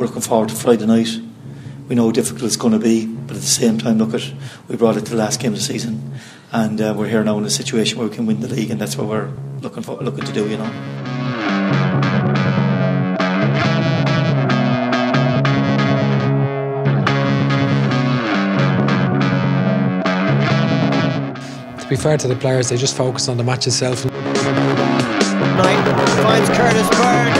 we're looking forward to Friday night. We know how difficult it's going to be, but at the same time, look at we brought it to the last game of the season, and uh, we're here now in a situation where we can win the league, and that's what we're looking for, looking to do. You know. To be fair to the players, they just focus on the match itself. Knight finds Curtis Byrne.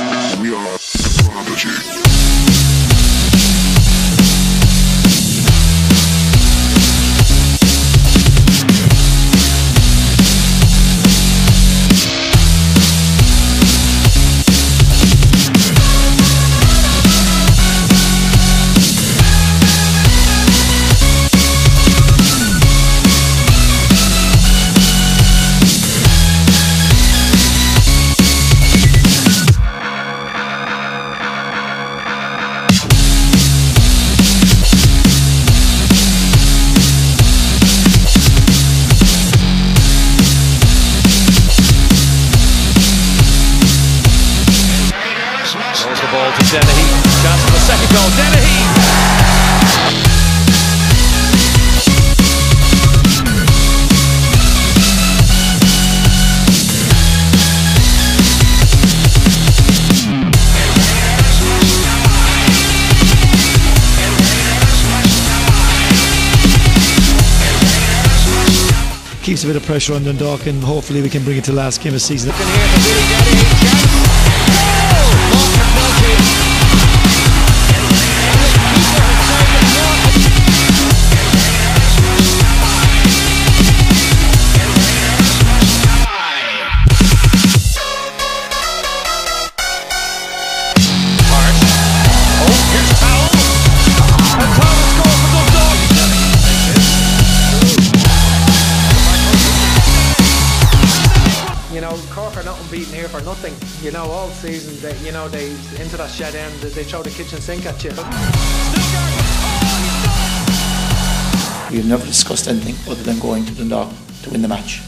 ball to Dennehy. Chance for the second goal. Dennehy! keeps a bit of pressure on Dundalk, and hopefully we can bring it to last game of the season. You know, Cork are not unbeaten here for nothing. You know, all season, they, you know, they into that shed end, they throw the kitchen sink at you. We've never discussed anything other than going to Dundalk to win the match.